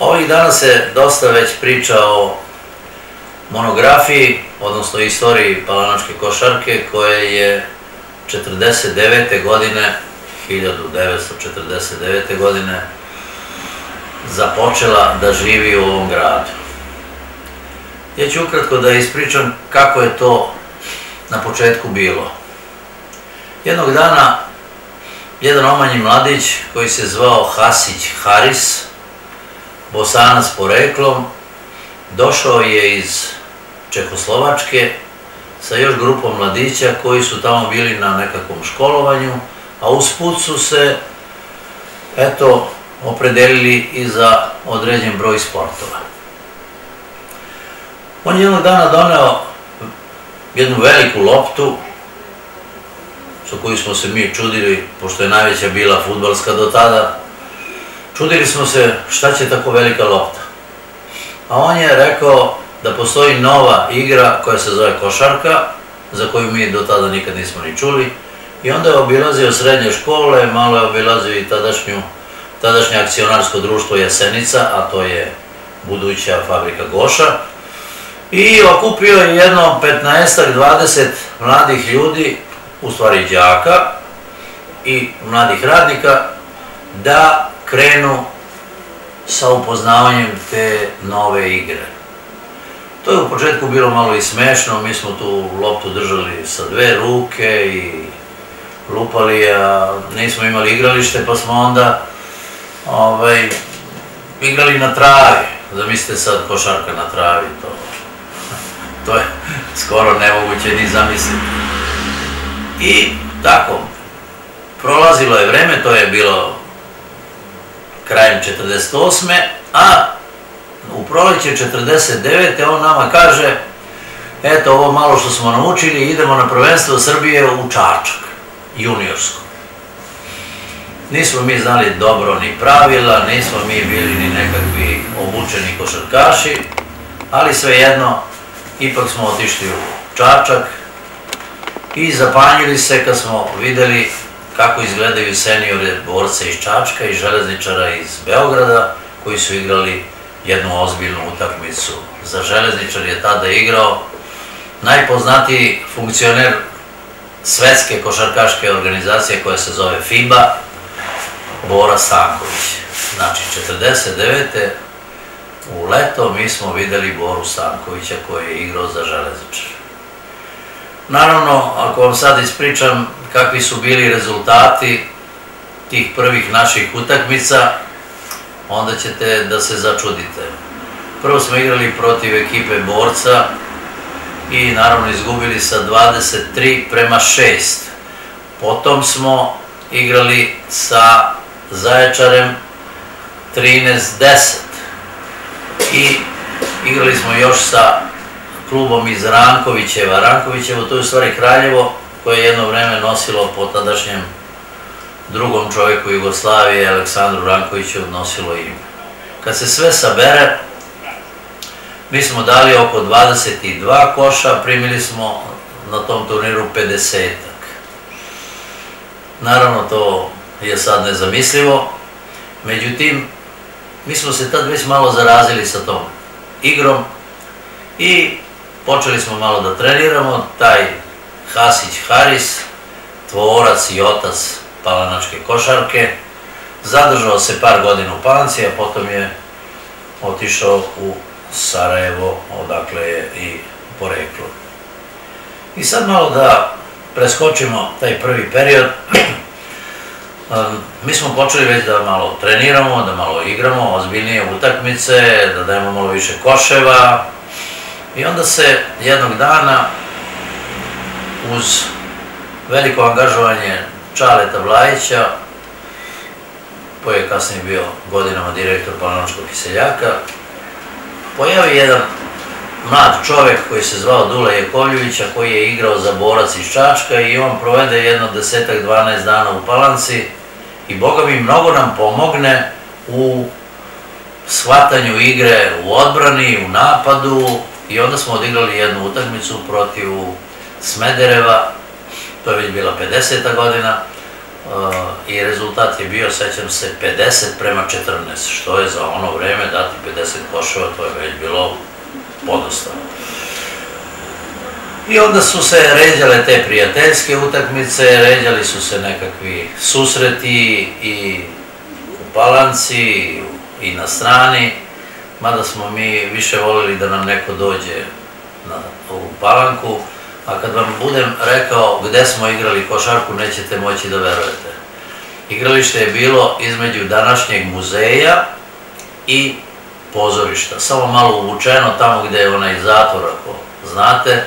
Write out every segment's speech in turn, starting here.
Ovih dana se dosta već priča o monografiji, odnosno istoriji palanačke košarke, koje je 49. godine, 1949. godine, započela da živi u ovom gradu. Ja ću ukratko da ispričam kako je to na početku bilo. Jednog dana, jedan omanji mladić koji se zvao Hasić Haris, bosanac poreklom, došao je iz Čekoslovačke sa još grupom mladića koji su tamo bili na nekakvom školovanju, a usput su se, eto, opredelili i za određen broj sportova. On je jednog dana doneo jednu veliku loptu, sa koju smo se mi čudili, pošto je najveća bila futbalska do tada, čudili smo se šta će tako velika lopta. A on je rekao da postoji nova igra koja se zove košarka, za koju mi do tada nikad nismo ni čuli, i onda je obilazio srednje škole, malo je obilazio i tadašnju, tadašnje akcionarsko društvo Jasenica, a to je buduća fabrika Goša, i okupio je jedno 15-20 mladih ljudi, u stvari đaka i mladih radnika, da krenu sa upoznavanjem te nove igre. To je u početku bilo malo i smešno, mi smo tu loptu držali sa dve ruke i lupali, a nismo imali igralište, pa smo onda ovaj, igrali na travi. Zamislite sad košarka na travi, to, to je skoro nemoguće ni zamisliti. I tako, prolazilo je vreme, to je bilo krajem 48. A u proleće 49. on nama kaže eto ovo malo što smo naučili, idemo na prvenstvo Srbije u Čačak, juniorsko. Nismo mi znali dobro ni pravila, nismo mi bili ni nekakvi obučeni košarkaši, ali svejedno, ipak smo otišli u Čačak i zapanjili se kad smo videli kako izgledaju seniore borce iz Čačka i železničara iz Beograda koji su igrali jednu ozbiljnu utakmicu. Za železničar je tada igrao najpoznatiji funkcioner svetske košarkaške organizacije koja se zove FIBA, Bora Stanković. Znači, 49. u leto mi smo videli Boru Stankovića koji je igrao za železničar. Naravno, ako vam sad ispričam kakvi su bili rezultati tih prvih naših utakmica, onda ćete da se začudite. Prvo smo igrali protiv ekipe borca i naravno izgubili sa 23 prema 6. Potom smo igrali sa Zaječarem 13-10 i igrali smo još sa klubom iz Rankovićeva. Rankovićevo to je u stvari Kraljevo koje je jedno vreme nosilo po tadašnjem drugom čovjeku Jugoslavije, Aleksandru Rankoviću, nosilo ime. Kad se sve sabere, mi smo dali oko 22 koša, primili smo na tom turniru 50-ak. Naravno, to je sad nezamislivo, međutim, mi smo se tad već malo zarazili sa tom igrom i počeli smo malo da treniramo, taj Hasić Haris, tvorac i otac palanačke košarke, zadržao se par godina u Palanci, a potom je otišao u Sarajevo, odakle je i poreklo. I sad malo da preskočimo taj prvi period. Mi smo počeli već da malo treniramo, da malo igramo, ozbiljnije utakmice, da dajemo malo više koševa, I onda se jednog dana uz veliko angažovanje Čaleta Vlajića, koji je kasnije bio godinama direktor Palanočkog kiseljaka, pojavi jedan mlad čovek koji se zvao Dule Jekovljevića, koji je igrao za borac iz Čačka i on provede jedno desetak, 12 dana u Palanci i Boga mi mnogo nam pomogne u shvatanju igre u odbrani, u napadu, I onda smo odigrali jednu utakmicu protiv Smedereva, to je već bila 50. godina, i rezultat je bio, sećam se, 50 prema 14, što je za ono vreme dati 50 koševa, to je već bilo podosta. I onda su se ređale te prijateljske utakmice, ređali su se nekakvi susreti i u Palanci i na strani, mada smo mi više volili da nam neko dođe na, u Palanku, a kad vam budem rekao gde smo igrali košarku, nećete moći da verujete. Igralište je bilo između današnjeg muzeja i pozorišta, samo malo uvučeno tamo gde je onaj zatvor, ako znate,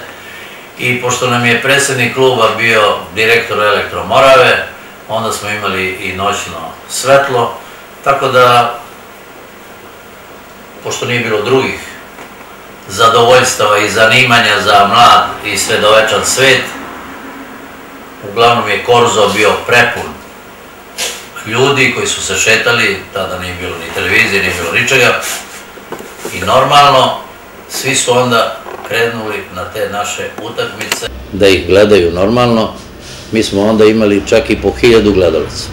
i pošto nam je predsednik kluba bio direktor Elektromorave, onda smo imali i noćno svetlo, tako da, pošto nije bilo drugih zadovoljstava i zanimanja za mlad i sredovečan svet, uglavnom je Korzo bio prepun ljudi koji su se šetali, tada nije bilo ni televizije, nije bilo ničega, i normalno, svi su onda krenuli na te naše utakmice. Da ih gledaju normalno, mi smo onda imali čak i po hiljadu gledalaca.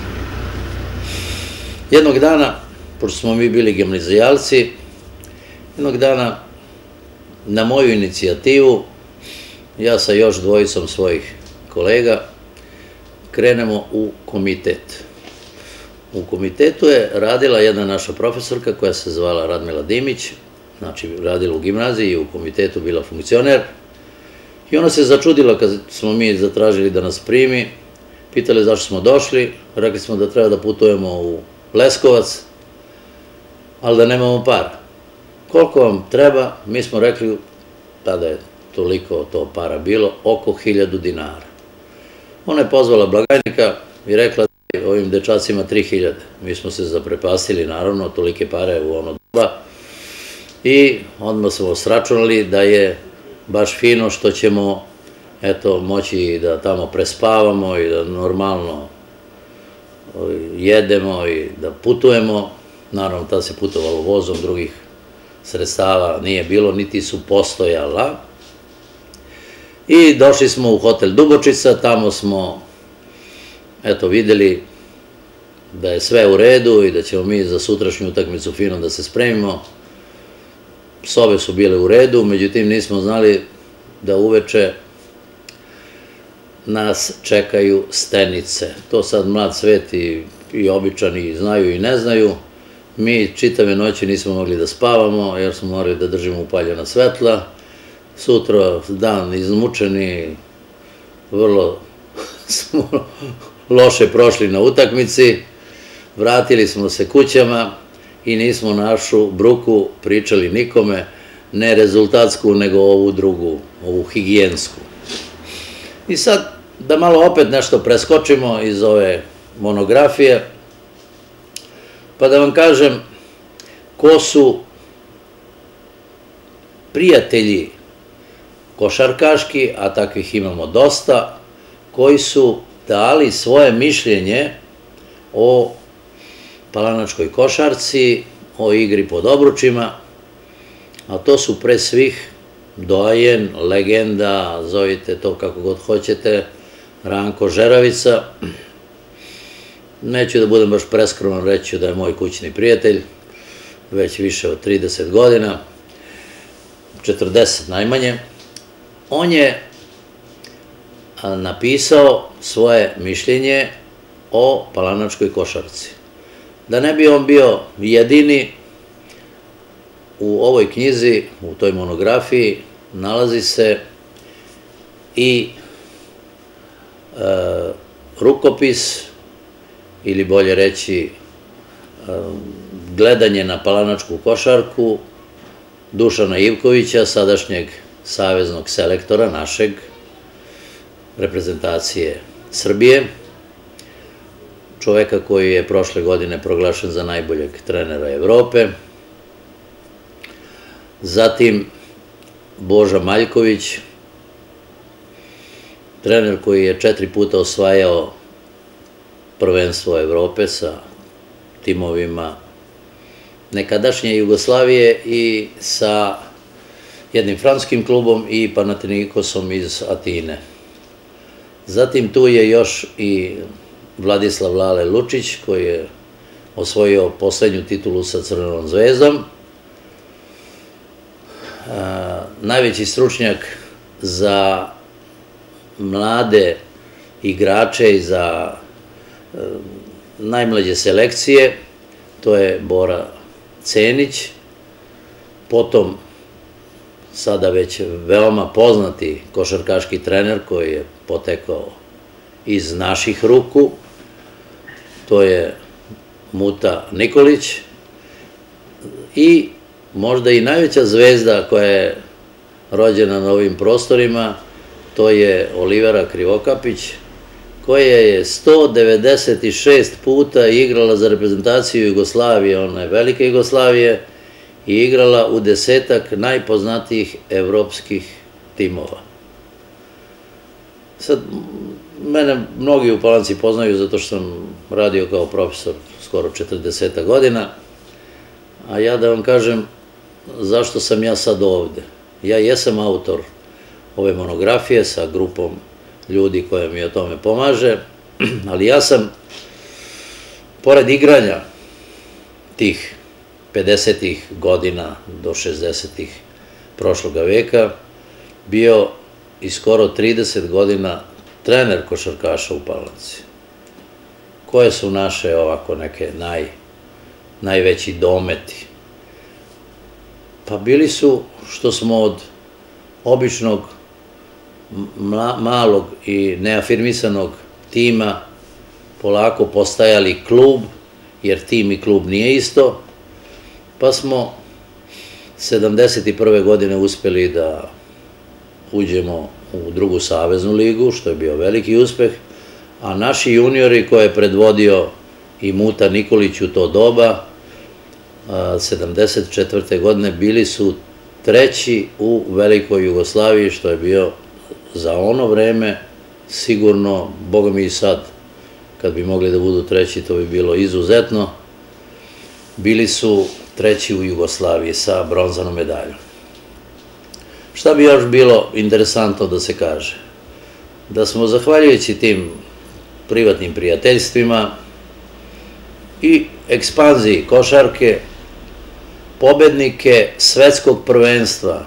Jednog dana, pošto smo mi bili gimnazijalci, jednog dana na moju inicijativu, ja sa još dvojicom svojih kolega, krenemo u komitet. U komitetu je radila jedna naša profesorka koja se zvala Radmila Dimić, znači radila u gimnaziji i u komitetu bila funkcioner. I ona se začudila kad smo mi zatražili da nas primi, pitali zašto smo došli, rekli smo da treba da putujemo u Leskovac, ali da nemamo para. Koliko vam treba, mi smo rekli, tada je toliko to para bilo, oko hiljadu dinara. Ona je pozvala blagajnika i rekla ovim dečacima 3000. Mi smo se zaprepastili, naravno, tolike pare u ono doba i odmah smo sračunali da je baš fino što ćemo eto, moći da tamo prespavamo i da normalno jedemo i da putujemo. Naravno, tada se putovalo vozom, drugih sredstava nije bilo, niti su postojala. I došli smo u hotel Dubočica, tamo smo eto, videli da je sve u redu i da ćemo mi za sutrašnju utakmicu fino da se spremimo sobe su bile u redu, međutim nismo znali da uveče nas čekaju stenice. To sad mlad svet i, i običani znaju i ne znaju. Mi čitave noći nismo mogli da spavamo jer smo morali da držimo upaljena svetla. Sutra dan izmučeni, vrlo smo loše prošli na utakmici. Vratili smo se kućama, i nismo našu bruku pričali nikome, ne rezultatsku, nego ovu drugu, ovu higijensku. I sad, da malo opet nešto preskočimo iz ove monografije, pa da vam kažem ko su prijatelji košarkaški, a takvih imamo dosta, koji su dali svoje mišljenje o palanačkoj košarci, o igri pod obručima, a to su pre svih dojen, legenda, zovite to kako god hoćete, Ranko Žeravica. Neću da budem baš preskroman, reći da je moj kućni prijatelj, već više od 30 godina, 40 najmanje. On je napisao svoje mišljenje o palanačkoj košarci. Da ne bi on bio jedini, u ovoj knjizi, u toj monografiji, nalazi se i e, rukopis, ili bolje reći, e, gledanje na palanačku košarku Dušana Ivkovića, sadašnjeg saveznog selektora našeg reprezentacije Srbije, čoveka koji je prošle godine proglašen za najboljeg trenera Evrope. Zatim Boža Maljković, trener koji je četiri puta osvajao prvenstvo Evrope sa timovima nekadašnje Jugoslavije i sa jednim franskim klubom i Panatinikosom iz Atine. Zatim tu je još i Vladislav Lale Lučić, koji je osvojio poslednju titulu sa Crvenom zvezdom. Najveći stručnjak za mlade igrače i za najmlađe selekcije, to je Bora Cenić, potom sada već veoma poznati košarkaški trener koji je potekao iz naših ruku, to je Muta Nikolić i možda i najveća zvezda koja je rođena na ovim prostorima, to je Olivera Krivokapić, koja je 196 puta igrala za reprezentaciju Jugoslavije, ona je velike Jugoslavije, i igrala u desetak najpoznatijih evropskih timova. Sad, mene mnogi u Palanci poznaju zato što sam radio kao profesor skoro 40 godina, a ja da vam kažem zašto sam ja sad ovde. Ja jesam autor ove monografije sa grupom ljudi koja mi o tome pomaže, ali ja sam, pored igranja tih 50. godina do 60. prošloga veka, bio i skoro 30 godina trener košarkaša u Palanci. Koje su naše ovako neke naj, najveći dometi? Pa bili su što smo od običnog malog i neafirmisanog tima polako postajali klub, jer tim i klub nije isto, pa smo 71. godine uspeli da uđemo u drugu saveznu ligu, što je bio veliki uspeh, a naši juniori koje je predvodio i Muta Nikolić u to doba, 74. godine bili su treći u Velikoj Jugoslaviji, što je bio za ono vreme sigurno, boga mi i sad, kad bi mogli da budu treći, to bi bilo izuzetno, bili su treći u Jugoslaviji sa bronzanom medaljom. Šta bi još bilo interesantno da se kaže? Da smo, zahvaljujući tim privatnim prijateljstvima i ekspanziji košarke, pobednike svetskog prvenstva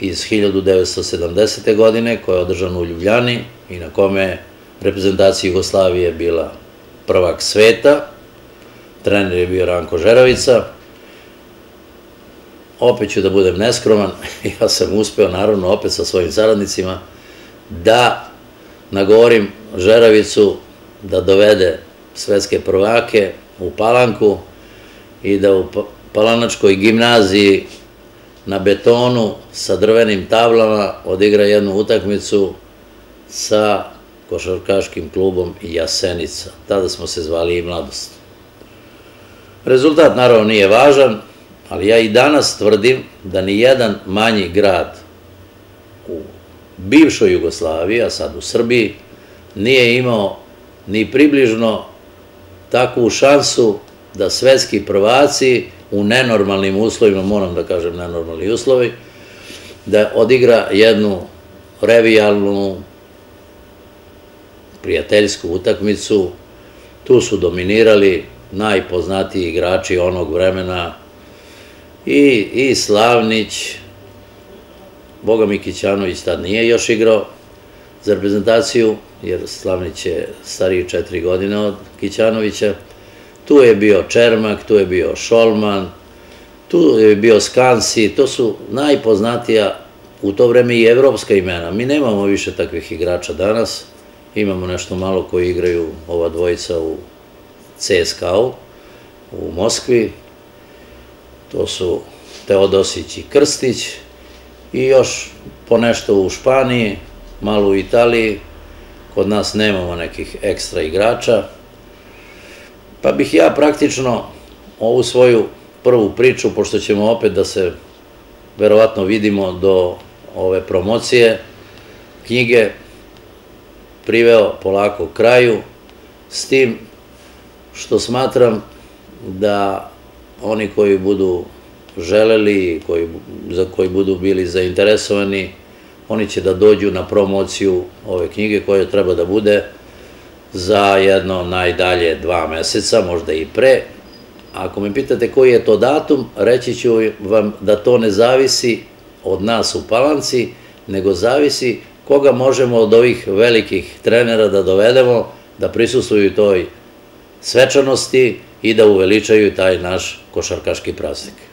iz 1970. godine, koje je održano u Ljubljani i na kome reprezentacija Jugoslavije bila prvak sveta, trener je bio Ranko Žerovica, opet ću da budem neskroman, ja sam uspeo, naravno, opet sa svojim saradnicima, da nagovorim Žeravicu da dovede svetske prvake u Palanku i da u Palanačkoj gimnaziji na betonu sa drvenim tablama odigra jednu utakmicu sa košarkaškim klubom Jasenica. Tada smo se zvali i Mladost. Rezultat naravno nije važan, ali ja i danas tvrdim da ni jedan manji grad u bivšoj Jugoslaviji, a sad u Srbiji, nije imao ni približno takvu šansu da svetski prvaci u nenormalnim uslovima, moram da kažem nenormalni uslovi, da odigra jednu revijalnu prijateljsku utakmicu. Tu su dominirali najpoznatiji igrači onog vremena i, i Slavnić, Boga Mikićanović tad nije još igrao za reprezentaciju, jer Slavnić je stariji četiri godine od Kićanovića, Tu je bio Čermak, tu je bio Šolman, tu je bio Skansi, to su najpoznatija u to vreme i evropska imena. Mi nemamo više takvih igrača danas, imamo nešto malo koji igraju ova dvojica u CSKA-u u Moskvi, to su Teodosić i Krstić i još ponešto u Španiji, malo u Italiji, kod nas nemamo nekih ekstra igrača, Pa bih ja praktično ovu svoju prvu priču, pošto ćemo opet da se verovatno vidimo do ove promocije knjige, priveo polako kraju, s tim što smatram da oni koji budu želeli, koji, za koji budu bili zainteresovani, oni će da dođu na promociju ove knjige koja treba da bude za jedno najdalje dva meseca, možda i pre. Ako me pitate koji je to datum, reći ću vam da to ne zavisi od nas u Palanci, nego zavisi koga možemo od ovih velikih trenera da dovedemo, da prisustuju toj svečanosti i da uveličaju taj naš košarkaški praznik.